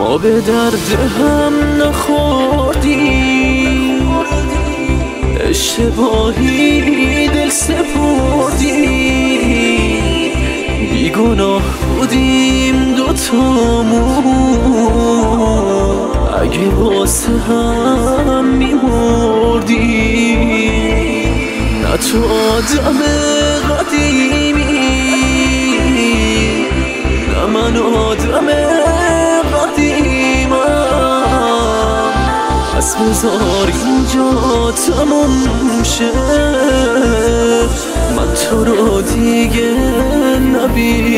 ما به درد هم نخوردیم اشتباهی دل سپردیم بیگناه بودیم دوتامون. اگه واسه هم میمردیم نه تو آدم قدیمی نه من آدم پس بذار اینجا تموم شه. من تو رو دیگه نبینم.